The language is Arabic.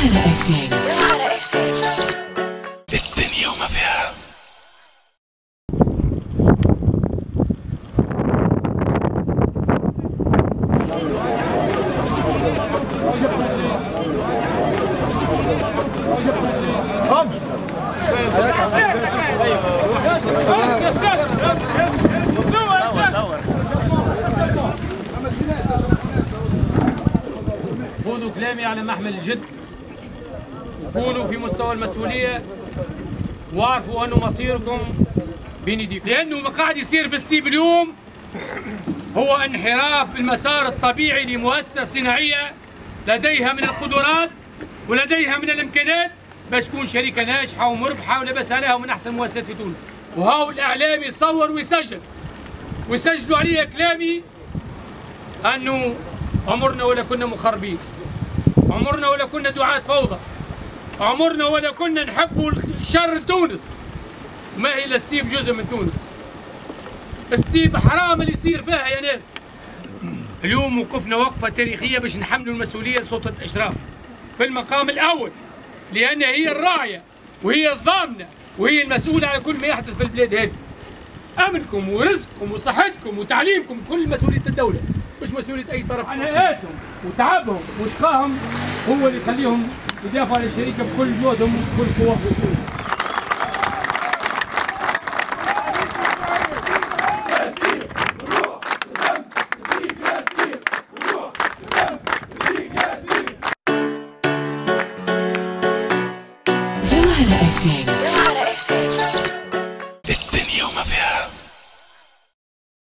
جوهرة اف ام الدنيا وما فيها. خذوا كلامي على محمل الجد. كونوا في مستوى المسؤولية واعرفوا أنه مصيركم بين ايديكم لأنه ما قاعد يصير في ستيب اليوم هو انحراف المسار الطبيعي لمؤسسة صناعية لديها من القدرات ولديها من الإمكانات باش تكون شركة ناجحة ومربحة ولبس عليها من أحسن المؤسسات في تونس. وهاو الإعلام يصور ويسجل. ويسجلوا عليا كلامي أنه عمرنا ولا كنا مخربين. عمرنا ولا كنا دعاة فوضى. عمرنا ولا كنا نحبوا الشر لتونس ما هي لستيب جزء من تونس. ستيب حرام اللي يصير فيها يا ناس. اليوم وقفنا وقفة تاريخية باش نحملوا المسؤولية لسلطة الإشراف. في المقام الأول لأن هي الراعية وهي الضامنة وهي المسؤولة على كل ما يحدث في البلاد هذه. أمنكم ورزقكم وصحتكم وتعليمكم كل مسؤولية الدولة. مش مسؤولية أي طرف. عناءاتهم وتعبهم. وشقاهم هو اللي يخليهم يدافعوا عن الشركة بكل جهدهم وبكل قوتهم جوهرة اف